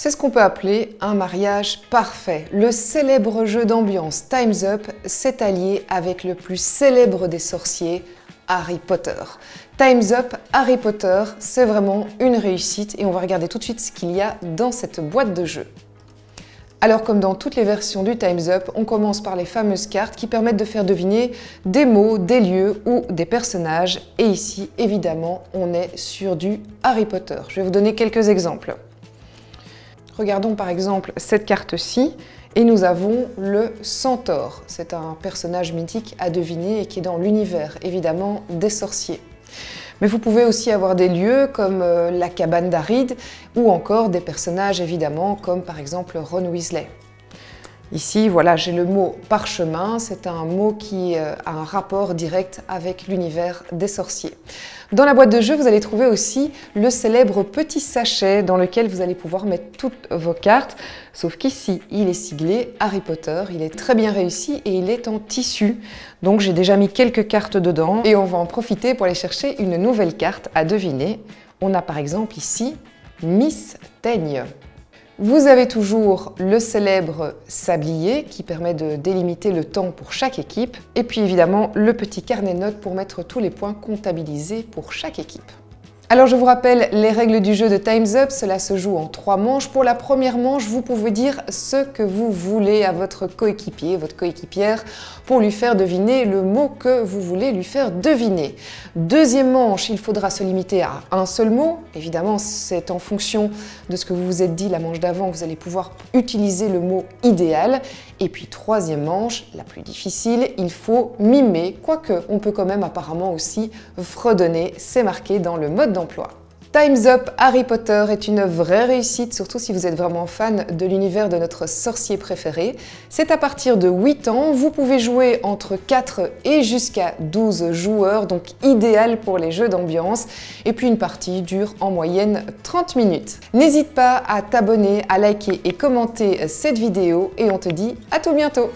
C'est ce qu'on peut appeler un mariage parfait. Le célèbre jeu d'ambiance Time's Up s'est allié avec le plus célèbre des sorciers, Harry Potter. Time's Up, Harry Potter, c'est vraiment une réussite et on va regarder tout de suite ce qu'il y a dans cette boîte de jeu. Alors comme dans toutes les versions du Time's Up, on commence par les fameuses cartes qui permettent de faire deviner des mots, des lieux ou des personnages. Et ici, évidemment, on est sur du Harry Potter. Je vais vous donner quelques exemples. Regardons par exemple cette carte-ci et nous avons le centaure. C'est un personnage mythique à deviner et qui est dans l'univers évidemment des sorciers. Mais vous pouvez aussi avoir des lieux comme euh, la cabane d'Aride ou encore des personnages évidemment comme par exemple Ron Weasley. Ici, voilà, j'ai le mot parchemin, c'est un mot qui euh, a un rapport direct avec l'univers des sorciers. Dans la boîte de jeu, vous allez trouver aussi le célèbre petit sachet dans lequel vous allez pouvoir mettre toutes vos cartes, sauf qu'ici, il est siglé Harry Potter, il est très bien réussi et il est en tissu. Donc j'ai déjà mis quelques cartes dedans et on va en profiter pour aller chercher une nouvelle carte à deviner. On a par exemple ici Miss Teigne. Vous avez toujours le célèbre sablier qui permet de délimiter le temps pour chaque équipe et puis évidemment le petit carnet de notes pour mettre tous les points comptabilisés pour chaque équipe. Alors je vous rappelle les règles du jeu de Time's Up, cela se joue en trois manches. Pour la première manche, vous pouvez dire ce que vous voulez à votre coéquipier, votre coéquipière, pour lui faire deviner le mot que vous voulez lui faire deviner. Deuxième manche, il faudra se limiter à un seul mot. Évidemment, c'est en fonction de ce que vous vous êtes dit la manche d'avant, vous allez pouvoir utiliser le mot idéal. Et puis troisième manche, la plus difficile, il faut mimer, quoique on peut quand même apparemment aussi fredonner, c'est marqué dans le mode Time's Up Harry Potter est une vraie réussite, surtout si vous êtes vraiment fan de l'univers de notre sorcier préféré. C'est à partir de 8 ans, vous pouvez jouer entre 4 et jusqu'à 12 joueurs, donc idéal pour les jeux d'ambiance. Et puis une partie dure en moyenne 30 minutes. N'hésite pas à t'abonner, à liker et commenter cette vidéo et on te dit à tout bientôt